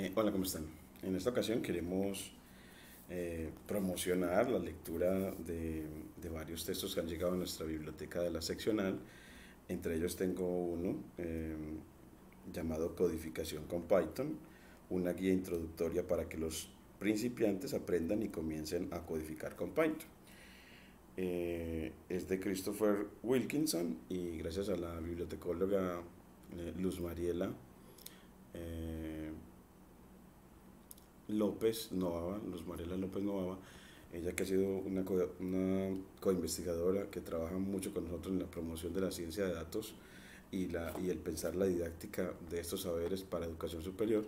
Eh, hola, ¿cómo están? En esta ocasión queremos eh, promocionar la lectura de, varios textos que han llegado a nuestra biblioteca de la seccional. Entre ellos tengo uno eh, llamado Codificación con Python, una guía introductoria para que los principiantes aprendan y comiencen a codificar con Python. es de Christopher Wilkinson y gracias a la bibliotecóloga Luz Mariela López Novava, Luz Mariela López Novava, ella que ha sido una, co una coinvestigadora que trabaja mucho con nosotros en la promoción de la ciencia de datos y, la, y el pensar la didáctica de estos saberes para educación superior,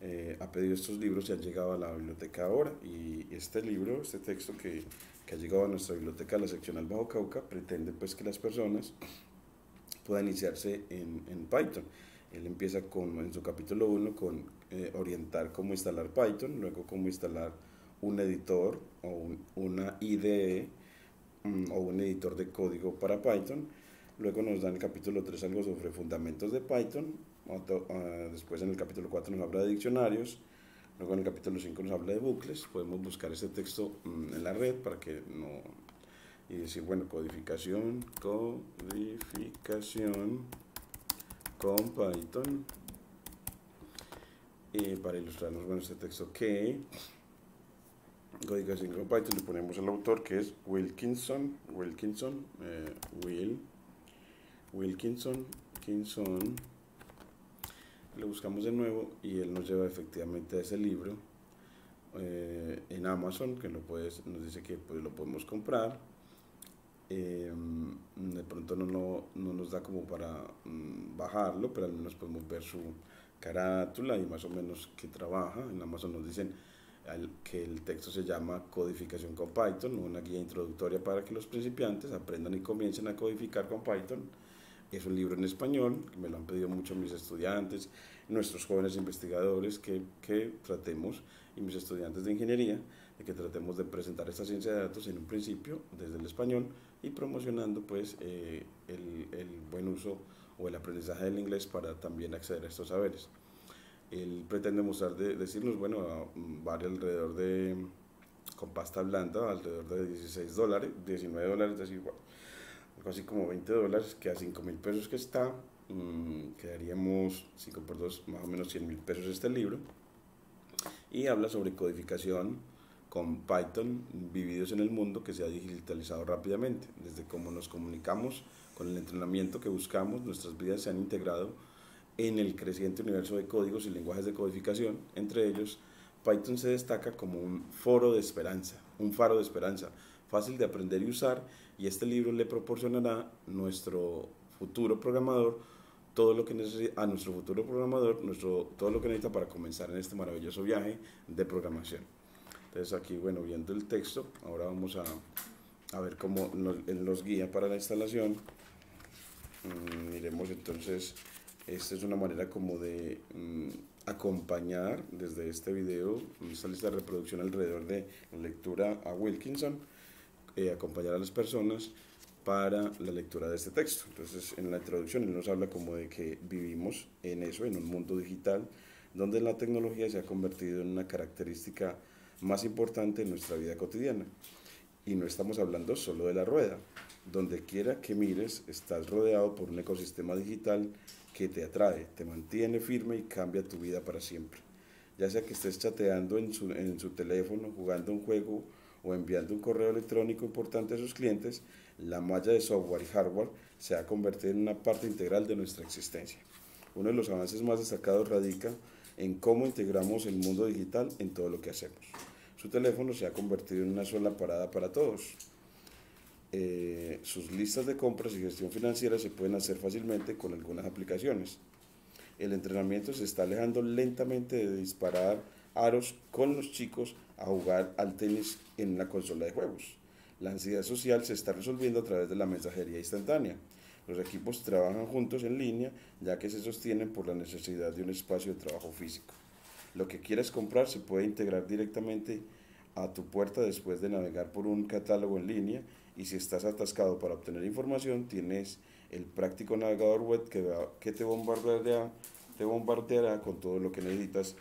eh, ha pedido estos libros y han llegado a la biblioteca ahora. Y este libro, este texto que, que ha llegado a nuestra biblioteca, la seccional Bajo Cauca, pretende pues que las personas puedan iniciarse en, en Python. Él empieza con, en su capítulo 1 con eh, orientar cómo instalar Python, luego cómo instalar un editor o una IDE mm, o un editor de código para Python. Luego nos da en el capítulo 3 algo sobre fundamentos de Python. Ah, después en el capítulo 4 nos habla de diccionarios. Luego en el capítulo 5 nos habla de bucles. Podemos buscar este texto mm, en la red para que no... Y decir, bueno, codificación, codificación con Python y para ilustrarnos bueno, este texto que codificación con Python le ponemos el autor que es Wilkinson Wilkinson eh, Will Wilkinson Wilkinson lo buscamos de nuevo y él nos lleva efectivamente a ese libro eh, en Amazon que lo puedes, nos dice que pues, lo podemos comprar. De pronto no, no, no, nos da como para mm, bajarlo, pero al menos podemos ver su carátula y más o menos que trabaja. En Amazon nos dicen que el texto se llama Codificación con Python, una guía introductoria para que los principiantes aprendan y comiencen a codificar con Python. Es un libro en español, que me lo han pedido mucho mis estudiantes, nuestros jóvenes investigadores que, que tratemos, y mis estudiantes de ingeniería, de que tratemos de presentar esta ciencia de datos en un principio desde el español y promocionando pues eh, el, el, buen uso o el aprendizaje del inglés para también acceder a estos saberes. Él pretende mostrar, de, decirnos, bueno, vale alrededor de, con pasta blanda, alrededor de 16 dólares, 19 dólares, es decir, algo así como 20 dólares, que a 5 mil pesos que está, mmm, quedaríamos 5 por 2, más o menos 100 mil pesos este libro. Y habla sobre codificación, con Python vividos en el mundo que se ha digitalizado rápidamente. Desde cómo nos comunicamos con el entrenamiento que buscamos, nuestras vidas se han integrado en el creciente universo de códigos y lenguajes de codificación. Entre ellos, Python se destaca como un foro de esperanza, un faro de esperanza, fácil de aprender y usar, y este libro le proporcionará nuestro futuro programador todo lo que necesita a nuestro futuro programador, nuestro, todo lo que necesita para comenzar en este maravilloso viaje de programación. Entonces aquí, bueno, viendo el texto, ahora vamos a, a ver cómo nos, él nos guía para la instalación. Mm, miremos entonces, esta es una manera como de mm, acompañar desde este video, esta lista de reproducción alrededor de lectura a Wilkinson, eh, acompañar a las personas para la lectura de este texto. Entonces, en la introducción él nos habla como de que vivimos en eso, en un mundo digital, donde la tecnología se ha convertido en una característica más importante en nuestra vida cotidiana. Y no estamos hablando solo de la rueda. Donde quiera que mires, estás rodeado por un ecosistema digital que te atrae, te mantiene firme y cambia tu vida para siempre. Ya sea que estés chateando en su, en su teléfono, jugando un juego o enviando un correo electrónico importante a sus clientes, la malla de software y hardware se ha convertido en una parte integral de nuestra existencia. Uno de los avances más destacados radica en cómo integramos el mundo digital en todo lo que hacemos. Su teléfono se ha convertido en una sola parada para todos. Eh, sus listas de compras y gestión financiera se pueden hacer fácilmente con algunas aplicaciones. El entrenamiento se está alejando lentamente de disparar aros con los chicos a jugar al tenis en la consola de juegos. La ansiedad social se está resolviendo a través de la mensajería instantánea. Los equipos trabajan juntos en línea ya que se sostienen por la necesidad de un espacio de trabajo físico. Lo que quieras comprar se puede integrar directamente a tu puerta después de navegar por un catálogo en línea y si estás atascado para obtener información tienes el práctico navegador web que, que te, bombardeará, te bombardeará con todo lo que necesitas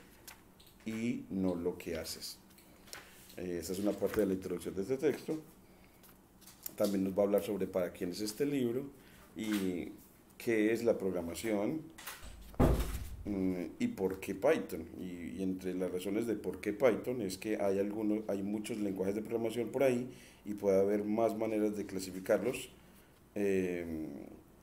y no lo que haces. Eh, esa es una parte de la introducción de este texto. También nos va a hablar sobre para quién es este libro y qué es la programación y por qué Python. Y, entre las razones de por qué Python es que hay, algunos, hay muchos lenguajes de programación por ahí y puede haber más maneras de clasificarlos. Eh,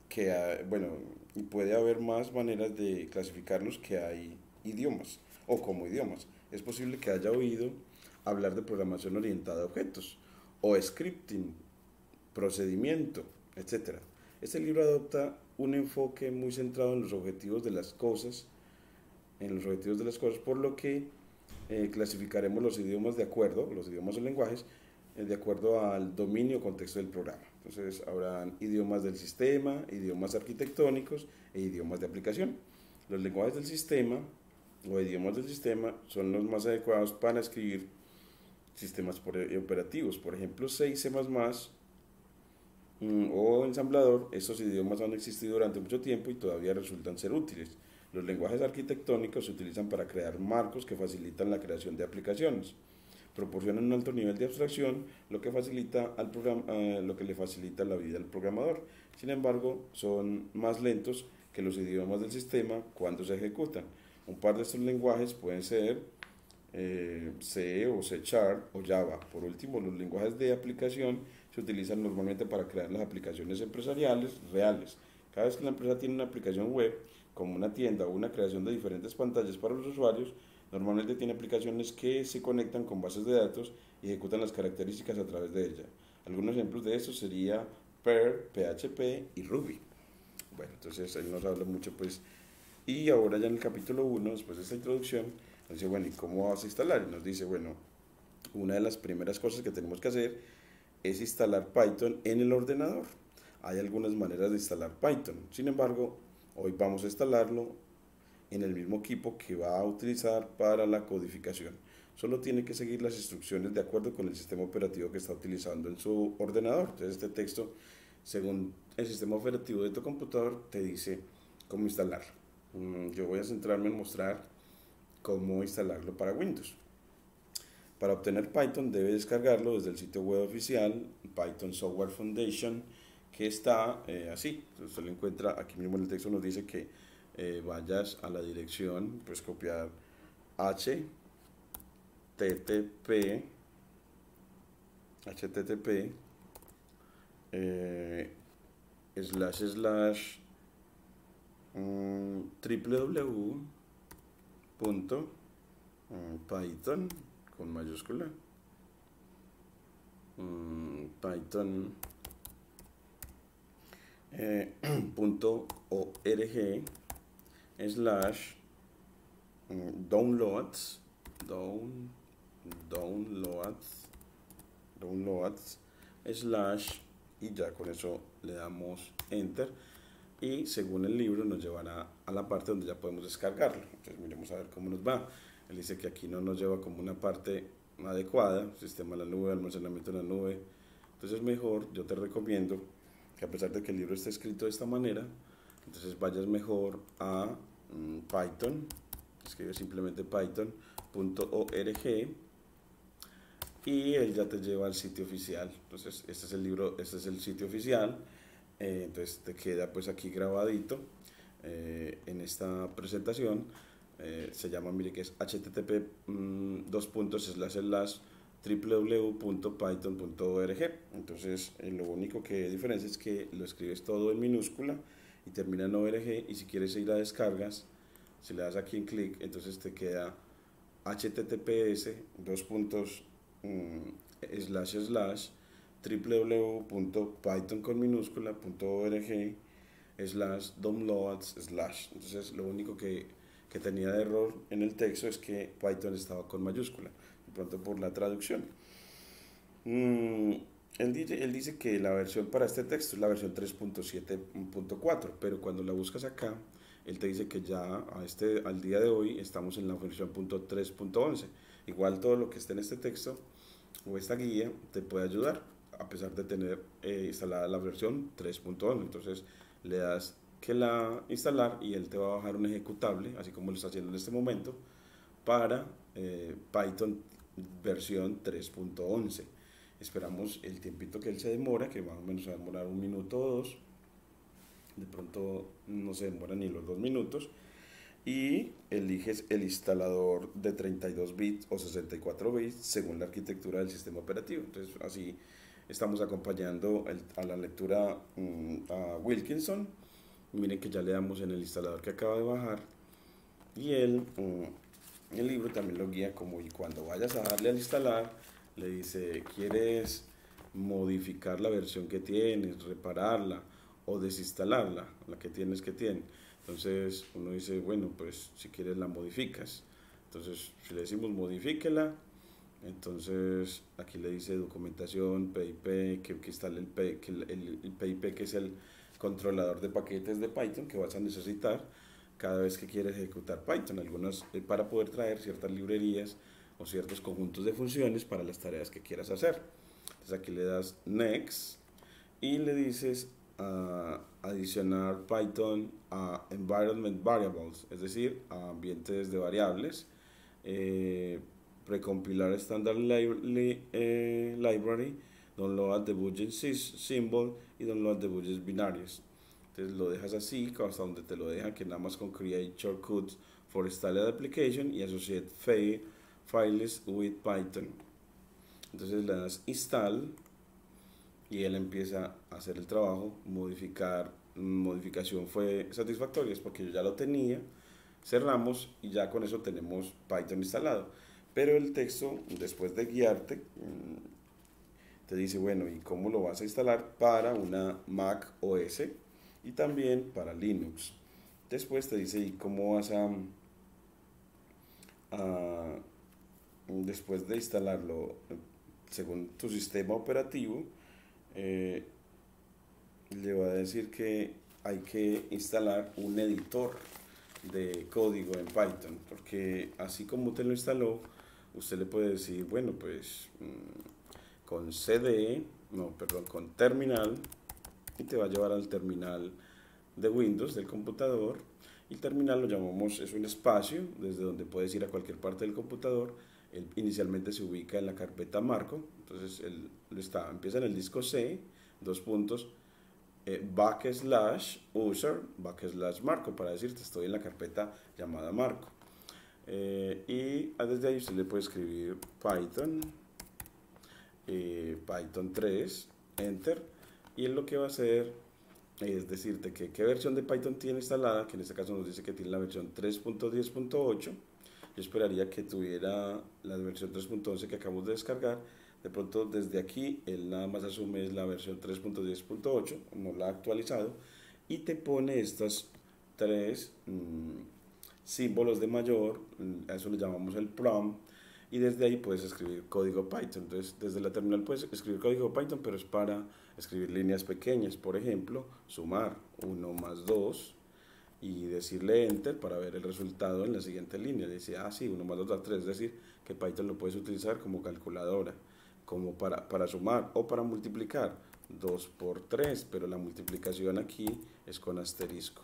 que bueno, y puede haber más maneras de clasificarlos que hay idiomas o como idiomas. Es posible que haya oído hablar de programación orientada a objetos o scripting, procedimiento, etc. Este libro adopta un enfoque muy centrado en los objetivos de las cosas, en los objetivos de las cosas, por lo que eh, clasificaremos los idiomas de acuerdo, los idiomas o lenguajes, eh, de acuerdo al dominio o contexto del programa. Entonces habrán idiomas del sistema, idiomas arquitectónicos e idiomas de aplicación. Los lenguajes del sistema o idiomas del sistema son los más adecuados para escribir sistemas operativos. Por ejemplo, C y C++ mm, o ensamblador, estos idiomas han existido durante mucho tiempo y todavía resultan ser útiles. Los lenguajes arquitectónicos se utilizan para crear marcos que facilitan la creación de aplicaciones. Proporcionan un alto nivel de abstracción, lo que, facilita al eh, lo que le facilita la vida al programador. Sin embargo, son más lentos que los idiomas del sistema cuando se ejecutan. Un par de estos lenguajes pueden ser eh, C o C Sharp o Java. Por último, los lenguajes de aplicación se utilizan normalmente para crear las aplicaciones empresariales reales. Cada vez que la empresa tiene una aplicación web, como una tienda o una creación de diferentes pantallas para los usuarios, normalmente tiene aplicaciones que se conectan con bases de datos y ejecutan las características a través de ella. Algunos ejemplos de eso sería Perl, PHP y Ruby. Bueno, entonces ahí nos habla mucho pues y ahora ya en el capítulo 1, después de esta introducción, nos dice, bueno, ¿y cómo vas a instalar? Y nos dice, bueno, una de las primeras cosas que tenemos que hacer es instalar Python en el ordenador. Hay algunas maneras de instalar Python. Sin embargo, hoy vamos a instalarlo en el mismo equipo que va a utilizar para la codificación. Solo tiene que seguir las instrucciones de acuerdo con el sistema operativo que está utilizando en su ordenador. Entonces este texto, según el sistema operativo de tu computador, te dice cómo instalarlo. Mm, yo voy a centrarme en mostrar cómo instalarlo para Windows. Para obtener Python debe descargarlo desde el sitio web oficial Python Software Foundation que está eh, así. Usted lo encuentra aquí mismo en el texto nos dice que eh, vayas a la dirección, pues copiar http http eh, slash slash www.python con mayúscula python eh, punto org slash downloads down downloads downloads slash y ya con eso le damos enter y según el libro nos llevará a la parte donde ya podemos descargarlo. Entonces miremos a ver cómo nos va. Él dice que aquí no nos lleva como una parte adecuada, sistema de la nube, almacenamiento en la nube. Entonces mejor, yo te recomiendo que a pesar de que el libro esté escrito de esta manera, entonces vayas mejor a mm, Python, escribe simplemente python.org y él ya te lleva al sitio oficial. Entonces este es el libro, este es el sitio oficial eh, entonces te queda pues aquí grabadito eh, en esta presentación. Eh, se llama, mire que es http mm, dos puntos slash slash www.python.org. Entonces lo único que diferencia es que lo escribes todo en minúscula y termina en org y si quieres ir a descargas, si le das aquí en clic, entonces te queda https dos puntos mm, slash slash www.python con minúscula.org slash downloads slash. Entonces lo único que, que, tenía de error en el texto es que Python estaba con mayúscula, pronto por la traducción. Mm, él, dice, él dice que la versión para este texto es la versión 3.7.4, pero cuando la buscas acá, él te dice que ya a este, al día de hoy estamos en la versión .3.11. Igual todo lo que esté en este texto o esta guía te puede ayudar a pesar de tener eh, instalada la versión 3.1. Entonces le das que la instalar y él te va a bajar un ejecutable, así como lo está haciendo en este momento, para eh, Python versión 3.11. Esperamos el tiempito que él se demora, que más o menos va a demorar un minuto o dos. De pronto no se demora ni los dos minutos. Y eliges el instalador de 32 bits o 64 bits según la arquitectura del sistema operativo. Entonces así estamos acompañando a la lectura mm, a Wilkinson. Miren que ya le damos en el instalador que acaba de bajar. Y él, mm, el libro también lo guía como y cuando vayas a darle al instalar, le dice, ¿quieres modificar la versión que tienes, repararla o desinstalarla, la que tienes que tiene? Entonces uno dice, bueno, pues si quieres la modificas. Entonces si le decimos modifíquela, entonces aquí le dice documentación, PIP, que, que instale el, que el, el PIP que es el controlador de paquetes de Python que vas a necesitar cada vez que quieres ejecutar Python, algunas eh, para poder traer ciertas librerías o ciertos conjuntos de funciones para las tareas que quieras hacer. Entonces aquí le das Next y le dices a adicionar Python a Environment Variables, es decir, a ambientes de variables, eh, precompilar Standard eh, Library, download the budget symbol y download the budget binarios. Entonces lo dejas así, hasta donde te lo deja, que nada más con create shortcuts for installed application y associate files with Python. Entonces le das install y él empieza a hacer el trabajo, modificar, modificación fue satisfactoria, es porque yo ya lo tenía, cerramos y ya con eso tenemos Python instalado. Pero el texto, después de guiarte, mm, te dice, bueno, ¿y cómo lo vas a instalar para una Mac OS y también para Linux? Después te dice, ¿y cómo vas a, después de instalarlo según tu sistema operativo, eh, le va a decir que hay que instalar un editor de código en Python, porque así como usted lo instaló, usted le puede decir, bueno, pues mm, con CD, no, perdón, con terminal, y te va a llevar al terminal de Windows del computador. Y terminal lo llamamos, es un espacio desde donde puedes ir a cualquier parte del computador. Inicialmente se ubica en la carpeta marco, entonces él está, empieza en el disco C, dos puntos, eh, backslash user, backslash marco, para decirte estoy en la carpeta llamada marco. Eh, y desde ahí usted le puede escribir Python, eh, Python 3, Enter, y él lo que va a hacer es decirte que qué versión de Python tiene instalada, que en este caso nos dice que tiene la versión 3.10.8, yo esperaría que tuviera la versión 3.11 que acabamos de descargar, de pronto desde aquí él nada más asume la versión 3.10.8, no la ha actualizado, y te pone estas tres... Mm, símbolos de mayor, a eso le llamamos el prompt, y desde ahí puedes escribir código Python. Entonces, desde la terminal puedes escribir código Python, pero es para escribir líneas pequeñas, por ejemplo, sumar 1 más 2 y decirle enter para ver el resultado en la siguiente línea. Dice, ah, sí, 1 más 2 da 3, es decir, que Python lo puedes utilizar como calculadora, como para, para sumar o para multiplicar 2 por 3, pero la multiplicación aquí es con asterisco.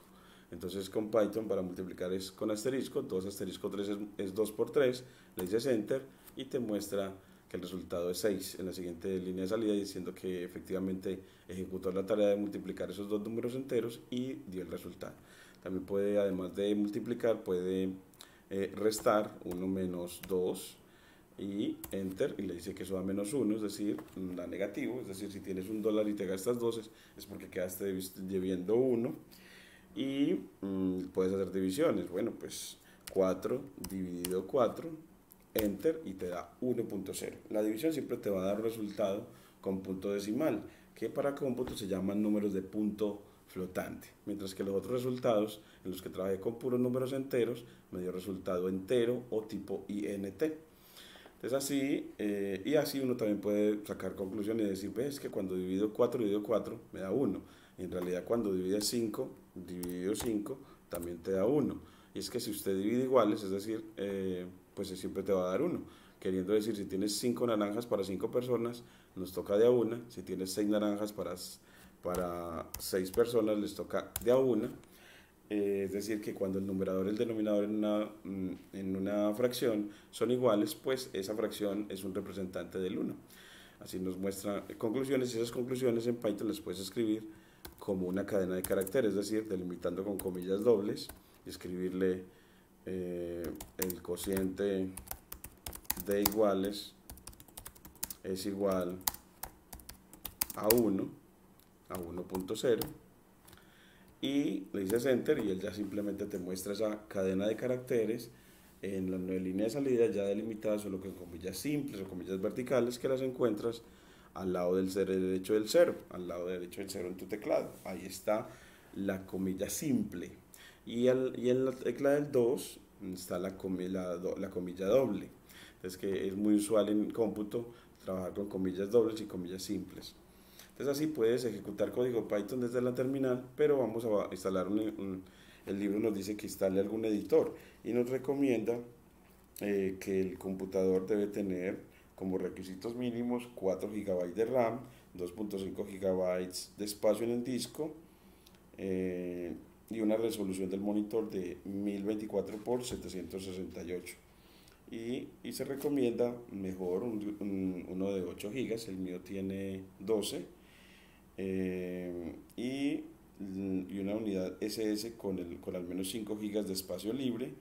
Entonces con Python para multiplicar es con asterisco, 2 asterisco 3 es, 2 por 3, le dices enter y te muestra que el resultado es 6 en la siguiente línea de salida diciendo que efectivamente ejecutó la tarea de multiplicar esos dos números enteros y dio el resultado. También puede, además de multiplicar, puede eh, restar 1 menos 2 y enter y le dice que eso da menos 1, es decir, da negativo, es decir, si tienes un dólar y te gastas 2 es porque quedaste debiendo 1 y mm, puedes hacer divisiones. Bueno, pues 4 dividido 4, enter y te da 1.0. La división siempre te va a dar resultado con punto decimal, que para cómputo se llaman números de punto flotante, mientras que los otros resultados en los que trabajé con puros números enteros me dio resultado entero o tipo INT. Entonces así, eh, y así uno también puede sacar conclusiones y decir, ves que cuando divido 4 dividido 4 me da 1. Y en realidad cuando divide 5 dividido 5 también te da 1. Y es que si usted divide iguales, es decir, eh, pues siempre te va a dar 1. Queriendo decir, si tienes 5 naranjas para 5 personas, nos toca de a una. Si tienes 6 naranjas para, para 6 personas, les toca de a una. eh, es decir, que cuando el numerador y el denominador en una, mm, en una fracción son iguales, pues esa fracción es un representante del 1. Así nos muestra conclusiones y esas conclusiones en Python las puedes escribir como una cadena de caracteres, es decir, delimitando con comillas dobles y escribirle eh, el cociente de iguales es igual a 1, a 1.0 y le dices enter y él ya simplemente te muestra esa cadena de caracteres en la línea de salida ya delimitadas solo con comillas simples o comillas verticales que las encuentras al lado del cero derecho del cero, al lado derecho del cero en tu teclado. Ahí está la comilla simple. Y, y en la tecla del 2 está la, comilla, la comilla doble. Es que es muy usual en cómputo trabajar con comillas dobles y comillas simples. Entonces así puedes ejecutar código Python desde la terminal, pero vamos a instalar un, el libro nos dice que instale algún editor y nos recomienda eh, que el computador debe tener como requisitos mínimos 4 GB de RAM, 2.5 GB de espacio en el disco eh, y una resolución del monitor de 1024 x 768 y, y, se recomienda mejor uno de 8 GB, el mío tiene 12 eh, y, y, una unidad SS con, el, con al menos 5 GB de espacio libre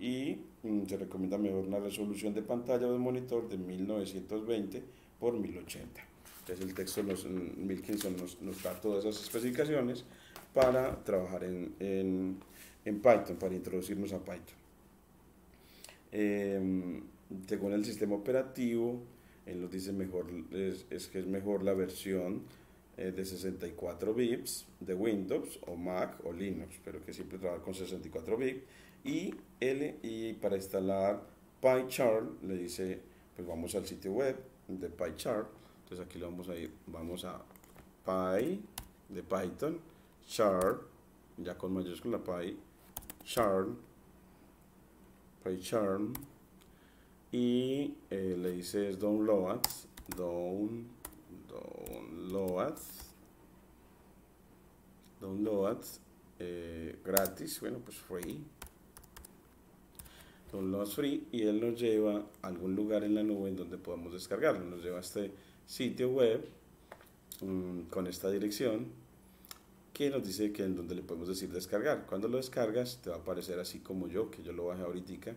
y mm, se recomienda mejor una resolución de pantalla o de monitor de 1920 por 1080. Entonces el texto nos, Milkinson nos, nos da todas esas especificaciones para trabajar en, en, en Python, para introducirnos a Python. Eh, según el sistema operativo, él nos dice mejor, es, que es mejor la versión eh, de 64 bits de Windows o Mac o Linux, pero que siempre trabaja con 64 bits. Y, L, y para instalar PyChart le dice, pues vamos al sitio web de PyChart. Entonces aquí lo vamos a ir, vamos a Py de Python, chart, ya con mayúscula Py, chart, PyChart y eh, le dices download, down, download, download eh, gratis, bueno pues free, download free y él nos lleva a algún lugar en la nube en donde podemos descargarlo, nos lleva a este sitio web um, con esta dirección que nos dice que en donde le podemos decir descargar. Cuando lo descargas te va a aparecer así como yo, que yo lo bajé ahorita,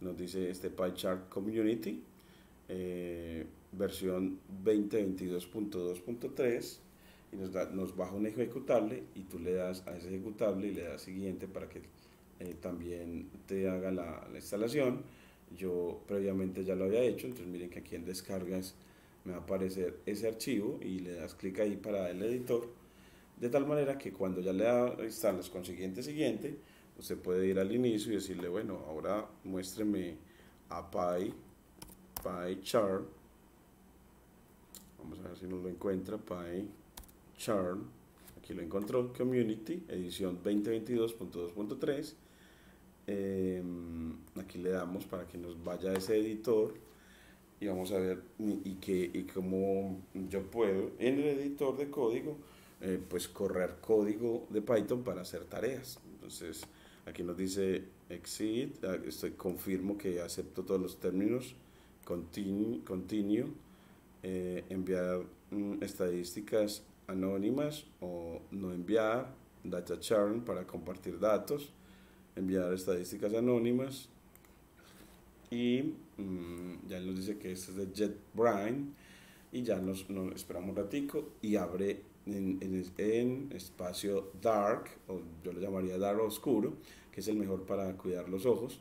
nos dice este PyChart Community, eh, versión 2022.2.3 y nos, da, nos baja un ejecutable y tú le das a ese ejecutable y le das siguiente para que eh, también te haga la, la, instalación. Yo previamente ya lo había hecho, entonces miren que aquí en descargas me va a aparecer ese archivo y le das clic ahí para el editor, de tal manera que cuando ya le instalas con siguiente siguiente, usted puede ir al inicio y decirle, bueno, ahora muéstreme a Py, PyChart, vamos a ver si nos lo encuentra, PyChart, aquí lo encontró, Community, edición 2022.2.3, eh, aquí le damos para que nos vaya a ese editor y vamos a ver y, que, y cómo yo puedo en el editor de código eh, pues correr código de Python para hacer tareas. Entonces aquí nos dice exit ah, estoy confirmo que acepto todos los términos continue, continue eh, enviar mm, estadísticas anónimas o no enviar data sharing para compartir datos enviar estadísticas anónimas y mmm, ya nos dice que este es de JetBrain y ya nos, nos, esperamos un ratico y abre en, en, espacio dark o yo lo llamaría dark oscuro que es el mejor para cuidar los ojos.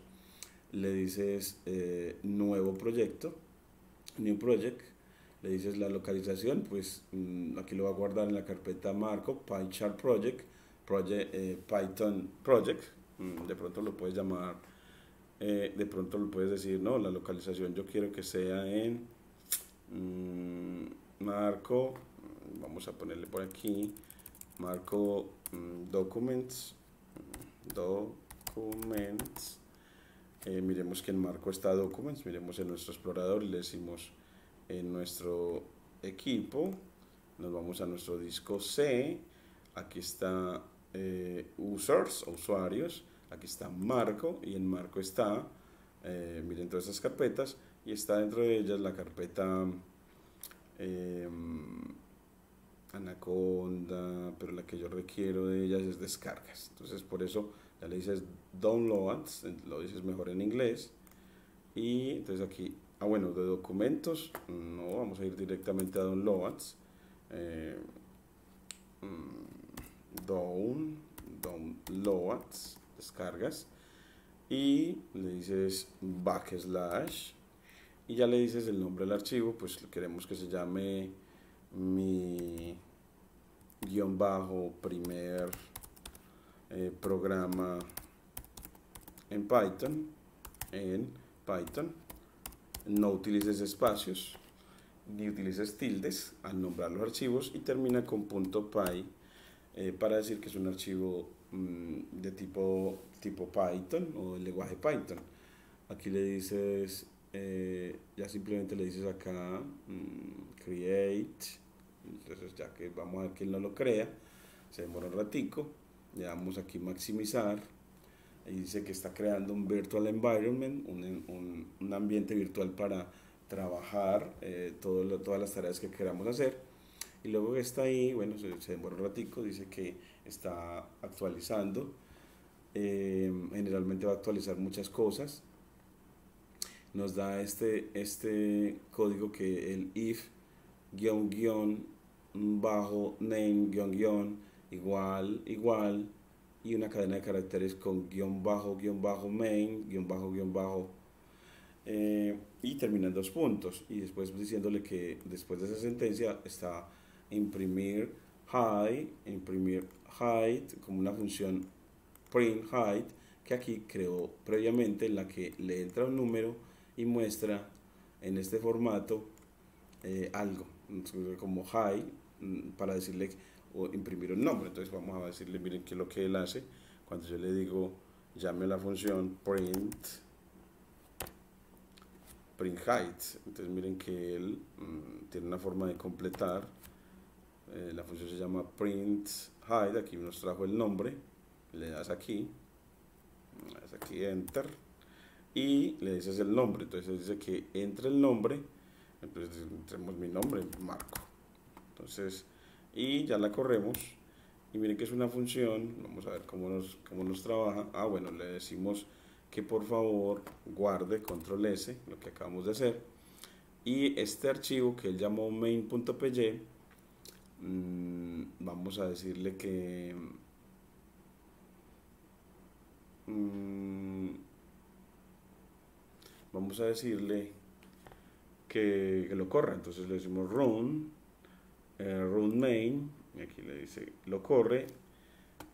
Le dices eh, nuevo proyecto new project. Le dices la localización pues mmm, aquí lo va a guardar en la carpeta marco PyChart project, project eh, Python project. Mm, de pronto lo puedes llamar, eh, de pronto lo puedes decir, no, la localización yo quiero que sea en mmm, marco, vamos a ponerle por aquí, marco mmm, documents, documents, eh, miremos que en marco está documents, miremos en nuestro explorador le decimos en nuestro equipo, nos vamos a nuestro disco C, aquí está eh, users, usuarios, aquí está Marco y en Marco está, eh, miren todas estas carpetas y está dentro de ellas la carpeta em, Anaconda, pero la que yo requiero de ellas es descargas. Entonces por eso ya le dices downloads, lo dices mejor en inglés. Y entonces aquí, ah bueno, de documentos, no, vamos a ir directamente a downloads. Eh, mm, down, downloads, descargas. Y le dices backslash y ya le dices el nombre del archivo, pues queremos que se llame mi guion bajo primer eh, programa en Python, en Python, no utilices espacios ni utilices tildes al nombrar los archivos y termina con .py eh, para decir que es un archivo mm, de tipo, tipo Python o del lenguaje Python. Aquí le dices, eh, ya simplemente le dices acá, mm, create, entonces ya que vamos a ver que él no lo crea, se demora un ratico, le damos aquí maximizar y dice que está creando un virtual environment, un, un, un ambiente virtual para trabajar eh, todas las tareas que queramos hacer. Y luego está ahí, bueno, se, demora un ratico, dice que está actualizando. Eh, generalmente va a actualizar muchas cosas. Nos da este, este código que el if guion guion bajo name guion guion igual igual y una cadena de caracteres con guion bajo guion bajo main guion bajo guion bajo eh, y termina en dos puntos. Y después diciéndole que después de esa sentencia está imprimir high imprimir height como una función print height que aquí creó previamente en la que le entra un número y muestra en este formato eh, algo como high para decirle o imprimir un nombre. Entonces vamos a decirle, miren qué es lo que él hace. Cuando yo le digo, llame la función print, print height. Entonces miren que él mm, tiene una forma de completar. Eh, la función se llama print height. Aquí nos trajo el nombre. Le das aquí. Le das aquí enter. Y le dices el nombre. Entonces dice que entre el nombre. Entonces entremos mi nombre, Marco. Entonces, y ya la corremos. Y miren que es una función. Vamos a ver cómo nos, cómo nos trabaja. Ah, bueno, le decimos que por favor guarde control S, lo que acabamos de hacer. Y este archivo que él llamó main.py, mmm, vamos a decirle que... Mmm, vamos a decirle que, lo corra. Entonces le decimos run eh, run main, aquí le dice, lo corre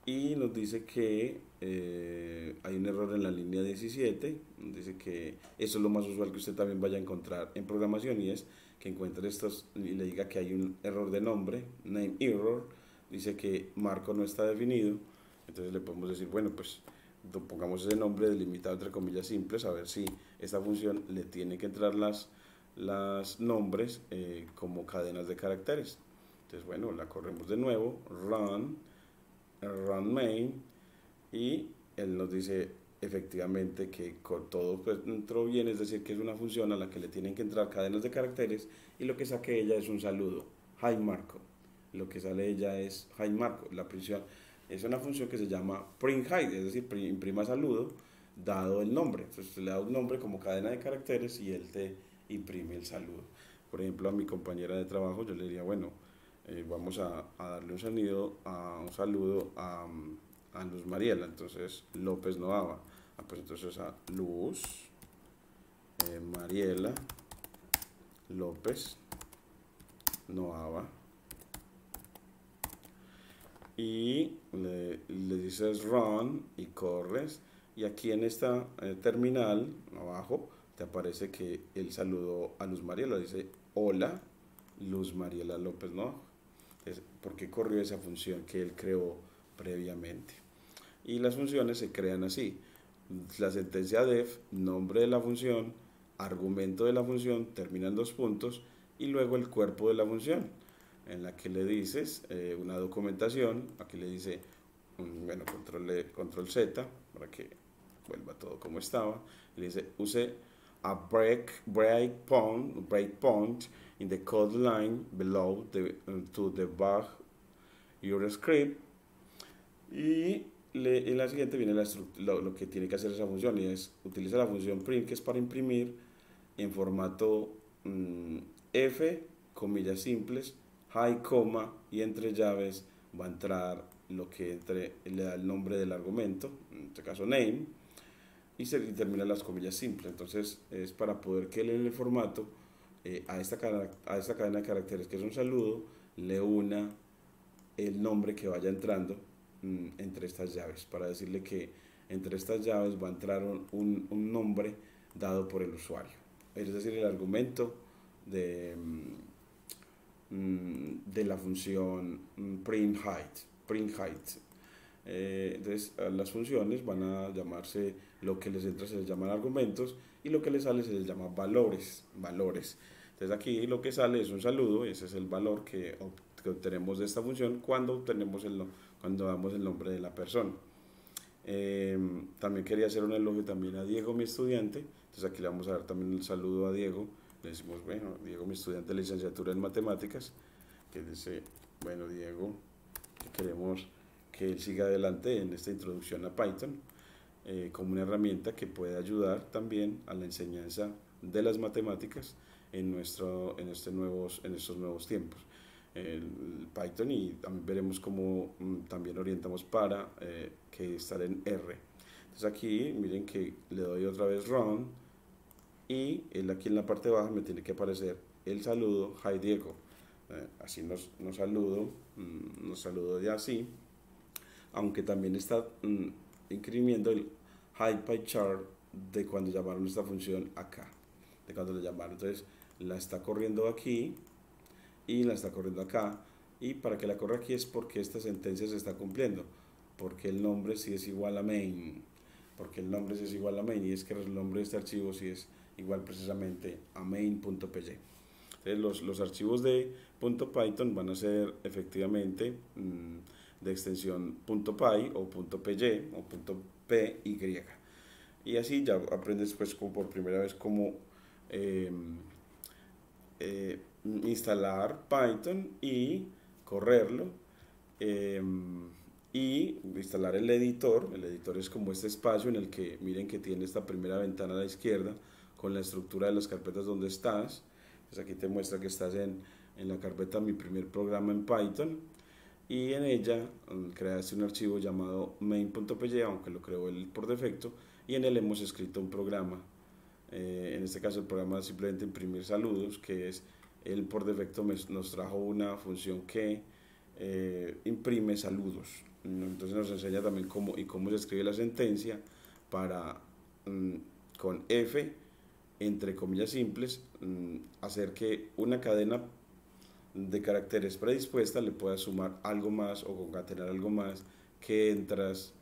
y nos dice que eh, hay un error en la línea 17, dice que eso es lo más usual que usted también vaya a encontrar en programación y es que encuentre estos y le diga que hay un error de nombre, name error, dice que marco no está definido, entonces le podemos decir, bueno, pues pongamos ese nombre delimitado entre comillas simples, a ver si esta función le tiene que entrar las, las nombres eh, como cadenas de caracteres. Entonces, bueno, la corremos de nuevo, run, run main, y él nos dice efectivamente que con todo pues, entró bien, es decir, que es una función a la que le tienen que entrar cadenas de caracteres, y lo que saque ella es un saludo, hi Marco. Lo que sale ella es hi Marco. La función es una función que se llama print hide, es decir, imprima saludo, dado el nombre. Entonces, le da un nombre como cadena de caracteres y él te imprime el saludo. Por ejemplo, a mi compañera de trabajo yo le diría, bueno, eh, vamos a, darle un saludo a, un saludo a, Luz Mariela, entonces López Noava, ah, pues entonces a Luz, eh, Mariela, López, Noava, y le, dices run y corres, y aquí en esta eh, terminal, abajo, te aparece que el saludo a Luz Mariela, dice hola, Luz Mariela López Noava porque corrió esa función que él creó previamente. Y las funciones se crean así. La sentencia def, nombre de la función, argumento de la función, termina en dos puntos, y luego el cuerpo de la función, en la que le dices eh, una documentación, aquí le dice bueno, control, e, control Z, para que vuelva todo como estaba. Le dice, use a break, break point, break point in the code line below the, to debug your script. Y en la siguiente viene lo, lo, que tiene que hacer esa función y es utiliza la función print que es para imprimir en formato mm, F, comillas simples, high, coma y entre llaves va a entrar lo que entre, le da el nombre del argumento, en este caso name, y se termina las comillas simples. Entonces es para poder que en el formato eh, a, esta, a esta cadena de caracteres que es un saludo, le una el nombre que vaya entrando mm, entre estas llaves, para decirle que entre estas llaves va a entrar un, un, nombre dado por el usuario. Es decir, el argumento de, mm, mm, de la función print height. Print height. Eh, entonces, las funciones van a llamarse, lo que les entra se les llaman argumentos y lo que les sale se les llama valores. valores. Entonces, aquí lo que sale es un saludo, ese es el valor que, obtenemos de esta función cuando, obtenemos el, cuando damos el nombre de la persona. Em, también quería hacer un elogio también a Diego, mi estudiante. Entonces, aquí le vamos a dar también el saludo a Diego. Le decimos, bueno, Diego, mi estudiante de licenciatura en matemáticas, que dice, bueno, Diego, que queremos que él siga adelante en esta introducción a Python eh, como una herramienta que puede ayudar también a la enseñanza de las matemáticas en, nuestro, en, este nuevos, en estos nuevos tiempos. El Python y también veremos cómo mm, también orientamos para eh, que estar en R. Entonces aquí miren que le doy otra vez Run y él aquí en la parte baja me tiene que aparecer el saludo Hi Diego. Eh, así nos, nos saludo, mm, nos saludo de así aunque también está mm, increyendo el high chart de cuando llamaron esta función acá, de cuando le llamaron. Entonces la está corriendo aquí y la está corriendo acá. Y para que la corra aquí es porque esta sentencia se está cumpliendo, porque el nombre sí es igual a main, porque el nombre sí es igual a main y es que el nombre de este archivo sí es igual precisamente a main.py. Entonces los, los archivos de .python van a ser efectivamente mmm, de extensión .py o .py o .py. Y así ya aprendes pues como por primera vez cómo em, eh, instalar Python y correrlo em, y instalar el editor. El editor es como este espacio en el que miren que tiene esta primera ventana a la izquierda con la estructura de las carpetas donde estás. Pues aquí te muestra que estás en, en la carpeta mi primer programa en Python y en ella creaste un archivo llamado main.py, aunque lo creó él por defecto, y en él hemos escrito un programa, eh, en este caso el programa simplemente imprimir saludos, que es, él por defecto nos trajo una función que eh, imprime saludos, entonces nos enseña también cómo y cómo se escribe la sentencia para mm, con F, entre comillas simples, mm, hacer que una cadena de caracteres predispuesta le puedas sumar algo más o concatenar algo más que entras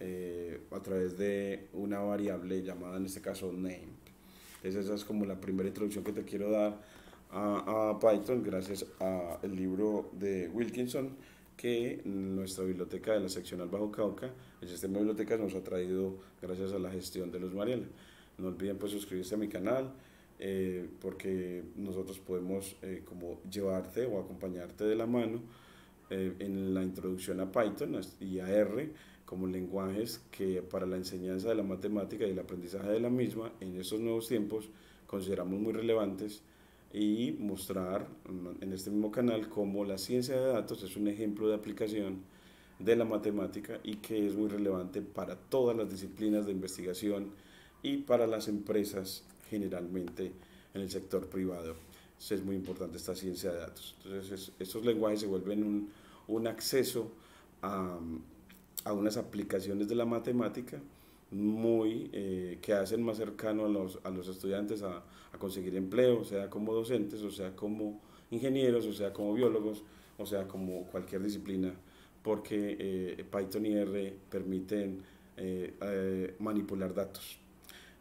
eh, a través de una variable llamada en este caso name. Entonces esa es como la primera introducción que te quiero dar a, Python gracias al libro de Wilkinson que nuestra biblioteca de la seccional Bajo Cauca, el sistema de bibliotecas nos ha traído gracias a la gestión de los Mariela. No olviden pues suscribirse a mi canal, eh, porque nosotros podemos eh, como llevarte o acompañarte de la mano eh, en la introducción a Python y a R como lenguajes que para la enseñanza de la matemática y el aprendizaje de la misma en estos nuevos tiempos consideramos muy relevantes y mostrar mm, en este mismo canal cómo la ciencia de datos es un ejemplo de aplicación de la matemática y que es muy relevante para todas las disciplinas de investigación y para las empresas generalmente en el sector privado. es muy importante esta ciencia de datos. Entonces, estos lenguajes se vuelven un, un acceso a, a, unas aplicaciones de la matemática muy eh, que hacen más cercano a los, a los estudiantes a, a, conseguir empleo, sea como docentes, o sea como ingenieros, o sea como biólogos, o sea como cualquier disciplina, porque eh, Python y R permiten eh, manipular datos.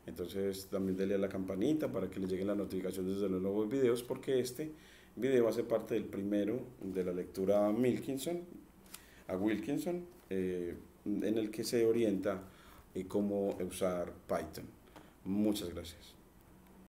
Entonces también dele a la campanita para que le lleguen las notificaciones de los nuevos videos porque este video hace parte del primero de la lectura a Wilkinson, a Wilkinson eh, en el que se orienta cómo usar Python. Muchas gracias.